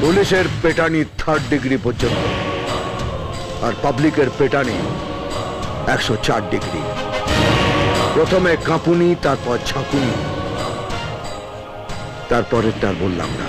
পুলিশের পেটানি third degree পর্যন্ত। আর পাবলিকের পেটানি একশো চার ডিগ্রি প্রথমে কাঁপুনি, তারপর ঝাঁকুনি। তারপরে বললাম না।